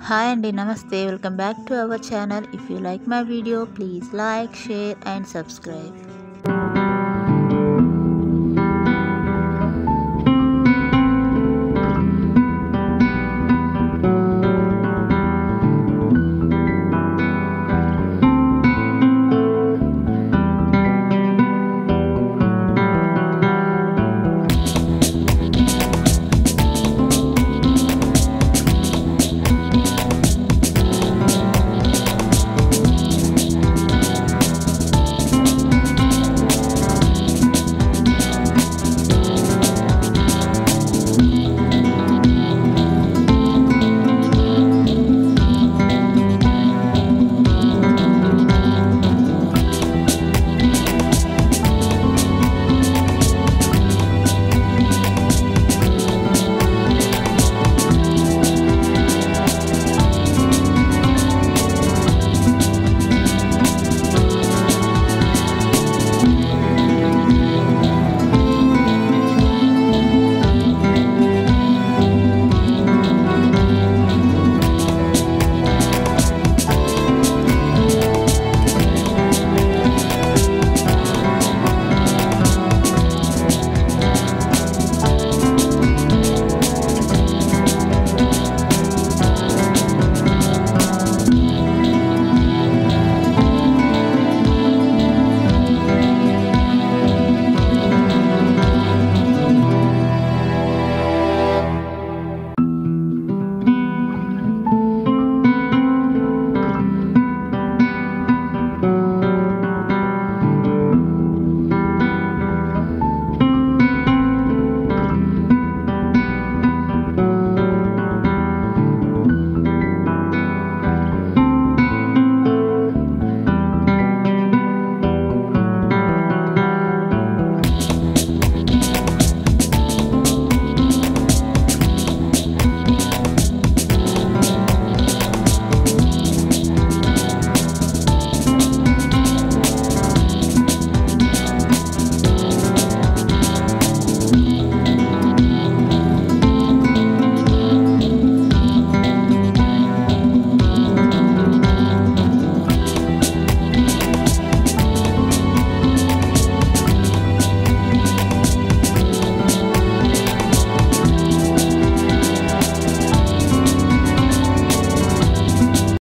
Hi and Namaste, welcome back to our channel. If you like my video, please like, share, and subscribe.